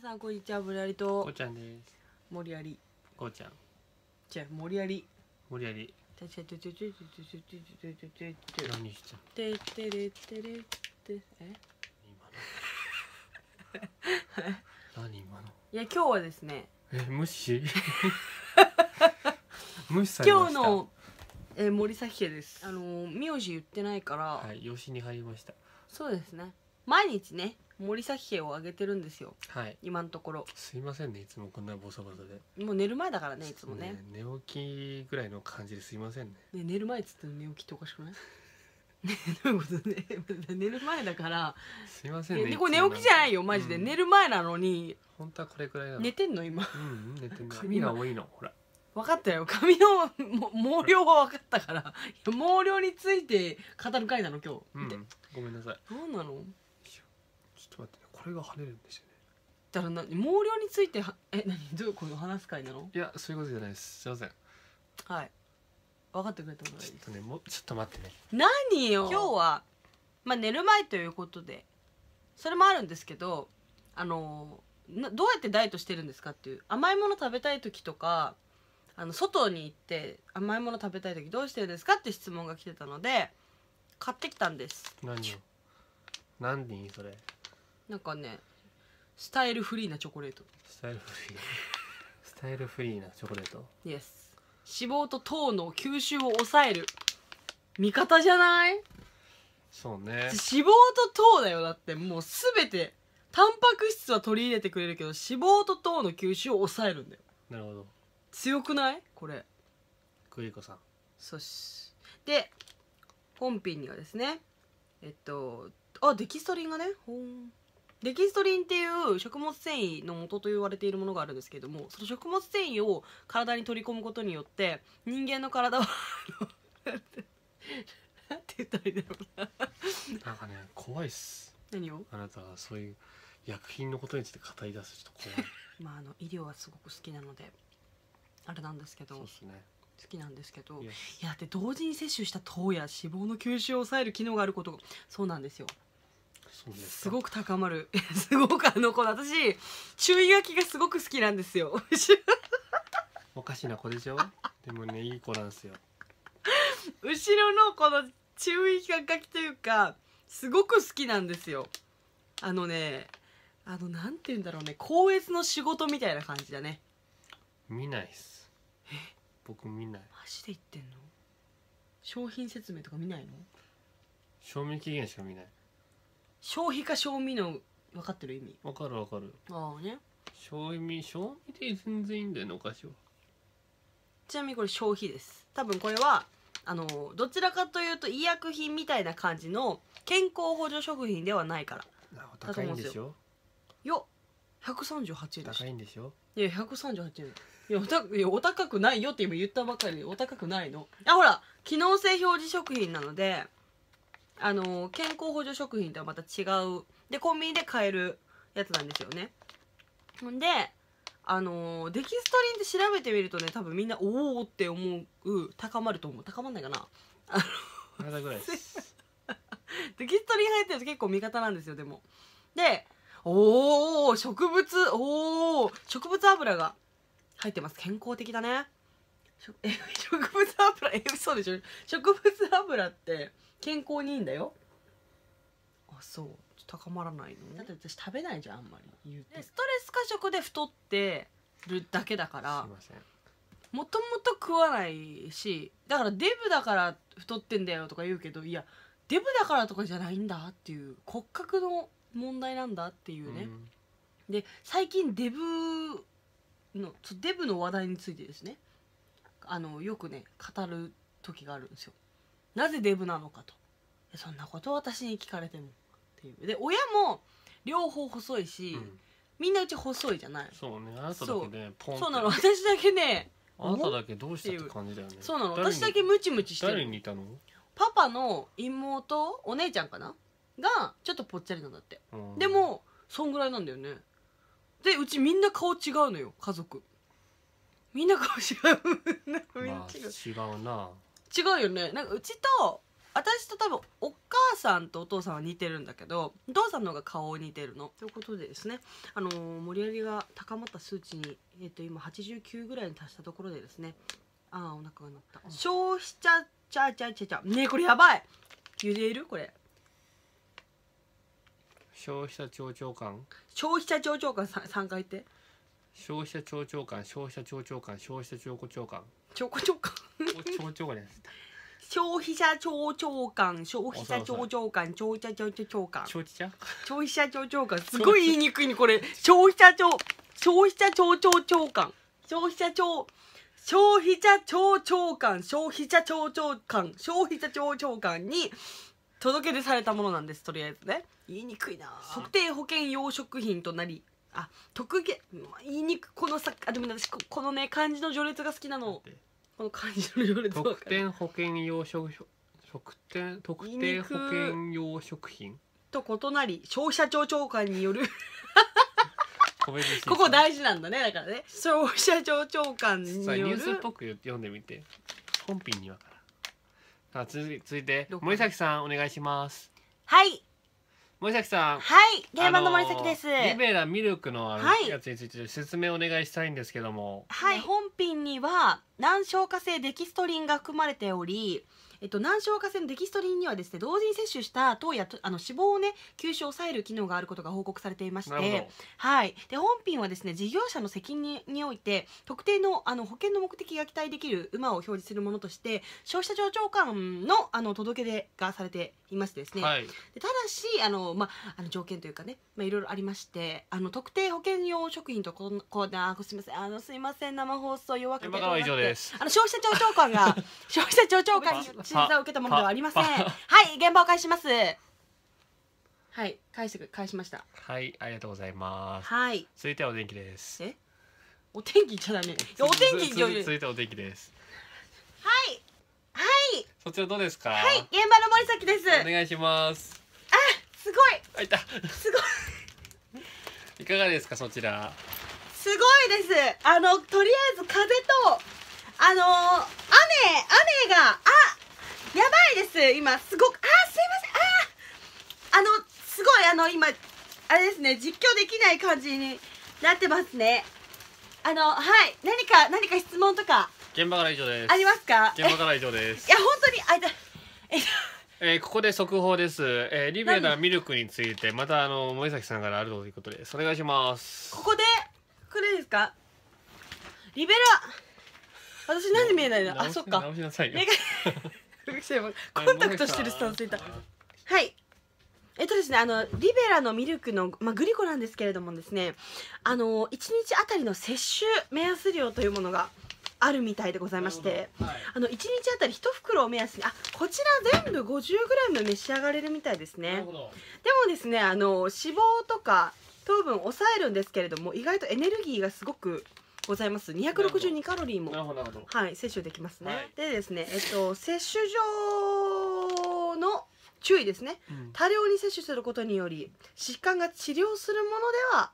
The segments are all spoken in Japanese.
皆さんこんにちはぶらりと。こうちゃんです。もりやりこうちゃん。じゃあもり無理やりてててててててててててて何してんのててれてれてえ今の何今のいや今日はですねえ無視無視されました今日のえー森崎家ですあのー名字言ってないから、はい養子に入りましたそうですね毎日ね森崎家をあげてるんですよ。はい。今のところ。すいませんねいつもこんなボソボソで。もう寝る前だからねいつもね。寝起きぐらいの感じですいませんね。ね寝る前っつって寝起きっておかしくない？ねどういうことね？寝る前だから。すいませんねでこれ寝起きじゃないよマジで、うん。寝る前なのに。本当はこれくらいなの。寝てんの今？うんうん寝てんの。髪が多いのほら。分かったよ。髪のも毛量は分かったから。毛量について語る回なの今日、でうんごめんなさい。何なのちょっと待ってねこれが跳ねるんですよね。だからな毛量についてはえ何？どういうこと話す回なの？いやそういうことじゃないです。すいません。はい。分かってくれたことがいいちょっとねもうちょっと待ってね。何よ？今日は、まあ、寝る前ということで。それもあるんですけどあのなどうやってダイエットしてるんですかっていう。甘いもの食べたい時とかあの外に行って甘いもの食べたい時どうしてるんですかって質問が来てたので買ってきたんです。何を？何人それ？なんかねスタイルフリーなチョコレート。スタイルフリー。スタイルフリーなチョコレート？イエス脂肪と糖の吸収を抑える。味方じゃない？そうね。脂肪と糖だよだって。もう全て。タンパク質は取り入れてくれるけど脂肪と糖の吸収を抑えるんだよ。なるほど。強くない？これ。グリコさん。そし。で本品にはですねえっとあデキストリンがねほんデキストリンっていう食物繊維の元と言われているものがあるんですけどもその食物繊維を体に取り込むことによって人間の体はなんて言ったらいいんだろうな。なんかね怖いっす。何を？あなたはそういう薬品のことについて語り出すちょっと怖い。まああの医療はすごく好きなのであれなんですけど好そうっすね。きなんですけど。いいややだって同時に摂取した糖や脂肪の吸収を抑える機能があることがそうなんですよすすごく高まる。すごくあのこの私注意書きがすごく好きなんですよ。おかしな子でしょ？でもねいい子なんですよ。後ろのこの注意書きというかすごく好きなんですよ。あのねあのなんて言うんだろうね。高越の仕事みたいな感じだね。見ないっす。僕見ない。マジで言ってんの？商品説明とか見ないの？賞味期限しか見ない消費か賞味の分かってる意味？わかるわかる。ああね。賞味賞味で全然いいんだよねお菓子は。ちなみにこれ消費です。多分これはあのどちらかというと医薬品みたいな感じの健康補助食品ではないから。あ高いんでしょよ。138円でした。高いんでしょいや138円。いやおたいやお高くないよって今言ったばかりでお高くないの。あほら機能性表示食品なのであの健康補助食品とはまた違う。でコンビニで買えるやつなんですよね。ほんであのデキストリンって調べてみるとね多分みんなおおって思う高まると思う。高まんないかな。体ぐらいです。デキストリン入ってると結構味方なんですよでも。でおお植物おお植物油が入ってます。健康的だね。植 物油えそうでしょ。植物油って健康にいいんだよ。あそう。高まらないの？だって私食べないじゃんあんまり言うて。ストレス過食で太ってるだけだかすいらません。もともと食わないしだからデブだから太ってんだよとか言うけどいやデブだからとかじゃないんだっていう骨格の問題なんだっていうね、ん。で最近デブのデブの話題についてですね。あのよくね語る時があるんですよなぜデブなのかと。でそんなことを私に聞かれても。っていう。で親も両方細いし、うん。みんなうち細いじゃない。そうね。あなただけねポンって。そうなの。私だけねあなただけどうしたって感じだよね。そうなの。私だけムチムチしてる。誰に似たの？パパの妹お姉ちゃんかな？がちょっとぽっちゃりなんだって。うん。でもそんぐらいなんだよね。でうちみんな顔違うのよ家族。みんな顔違う。みんな違う。まあ違うな違うよね。なんかうちと私と多分お母さんとお父さんは似てるんだけどお父さんの方が顔似てるの。ということでですね。あのー盛り上げが高まった数値に、えっと今89ぐらいに達したところでですね。ああお腹が鳴った。消費者ちゃちゃちゃちゃねえこれやばい。茹でるこれ。消費者庁長官？消費者庁長官さ3回言って。消費者庁長官消費者庁長官消費者庁長官。庁長官長官です。消費者庁長官消費者庁長官消費者庁長官消費者？庁長官すごい言いにくいねこれ。消費者庁消費者庁長長官消費者庁消費者庁長官消費者庁長官消費者庁長官に届け出されたものなんですとりあえずね。言いにくいな。特定保険用食品となり。あ特げ言いにくこのさあでも私ここのね漢字の序列が好きなのこの漢字の序列わ特典保険用食特典特定保険用食品？と異なり消費者庁長官による。ここ大事なんだねだからね。消費者庁長官による。ュースっぽく読んでみて。本品にはから。あ続いて森崎さんお願いします。はい森崎さんはい現場の森崎です、リベラミルクのやつについて説明お願いしたいんですけどもはい、本品には難消化性デキストリンが含まれており、えっと、難消化性のデキストリンにはですね同時に摂取した糖やとあの脂肪をね吸収を抑える機能があることが報告されていましてはい、で本品はですね事業者の責任において特定のあの保険の目的が期待できる馬を表示するものとして消費者庁長官のあの届け出がされていましてですね、どはい。でただしあの、まあ、あの条件というかね、まあ、いろいろありましてあの特定保険用食品とこんこうあすみませんあのすいません生放送弱くてあの消費者庁長官が 消費者庁長官にパ審査を受けたものではありません。パはい現場を返します。はい返して返しました。はいありがとうございます。はい。続いてはお天気です。え？お天気言っちゃダメ お天気つ言っちゃ続いてはお天気です。はい。はい。そちらどうですか？はい現場の森崎です。お願いします。すごい。あいた。すごい。いかがですかそちら？すごいです。あのとりあえず風とあのー雨雨があやばいです。今すごくあすいません。ああのすごいあの今あれですね実況できない感じになってますね。あのはい何か何か質問とか現場からは以上です。ありますか？現場からは以上です。いや本当にあいたえ えーここで速報です、えーリベラミルクについてまたあの森崎さんからあるということですお願いします。ここでこれですか？リベラ。私なんで見えないの？あそっか。直しなさいよコンタクトしてるスタンスいた。はい。えっとですねあのリベラのミルクの、まあ、グリコなんですけれどもですねあの1日あたりの摂取目安量というものがあるみたいでございましてはい。あの1日あたり1袋を目安にあこちら全部 50g 召し上がれるみたいですね。でもですねあの脂肪とか糖分を抑えるんですけれども意外とエネルギーがすごございます262カロリーもはい、摂取できますね。はいでですね、えっと摂取上の注意ですね。うん多量に摂取することにより疾患が治療するものでは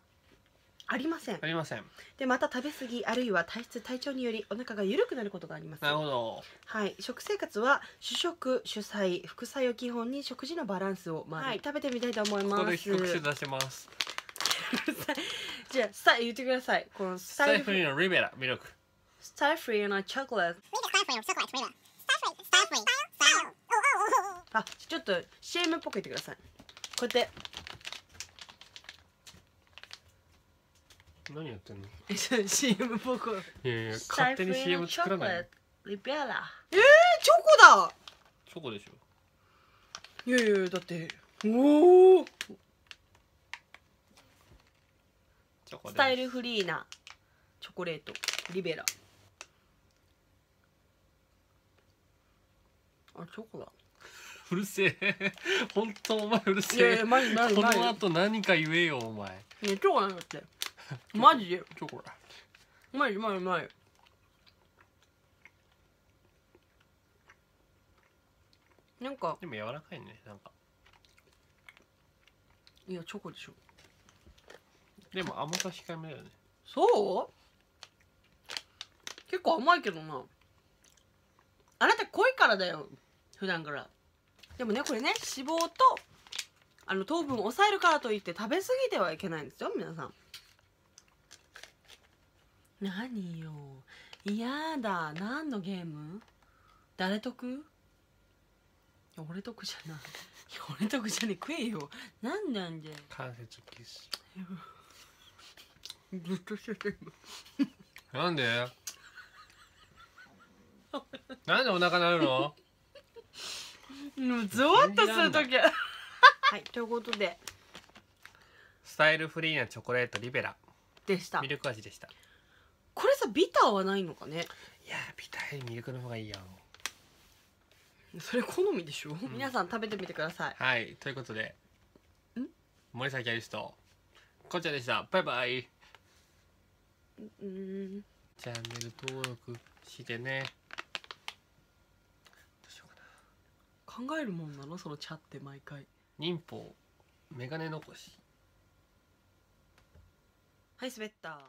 ありませんあ。りませんでまた食べ過ぎあるいは体質体調によりお腹が緩くなることがあります。なるほどはい、食生活は主食主菜副菜を基本に食事のバランスを、はい、食べてみたいと思いここでます。比較して出しますじゃあスタイ言ってください。このススタイフリーのリベラミルクスタイフリーのチョコレート。Oh, oh, oh, oh. あちょっと CM っぽく言ってくださいこうやって何やってんの CM っぽくいやいや勝手に CM 作らないリベラえー、チョコだチョコでしょいやいやいやだっておおチョコで。スタイルフリーなチョコレート。リベラ。あチョコだ。うるせえ。本当お前うるせえ。いやいやマジマジこマジ。の後何か言えよお前。ねチョコなんだって。マジ？でチョコだ。マジマジマジ。なんか。でも柔らかいねなんか。いやチョコでしょでも甘さ控えめだよね。そう？結構甘いけどな。あなた濃いからだよ普段から。でもねこれね脂肪とあの糖分を抑えるからといって食べ過ぎてはいけないんですよ皆さん。何よ。嫌だ。何のゲーム？誰得？俺得じゃない。俺得じゃねえ。食えよ。なんなんで関節キスずっとしてるなんで？なんでお腹なるの？ゾワッとする時は。いということで。スタイルフリーなチョコレートリベラ。でした。ミルク味でした。これさビターはないのかね？いやービターよりミルクの方がいいよ。それ好みでしょ、皆さん食べてみてください。はいということで。ん？森崎アリスとこちらでした。バイバイうん。チャンネル登録してね。どうしようかな。考えるもんなの？その茶って毎回。忍法。メガネ残し。はい滑った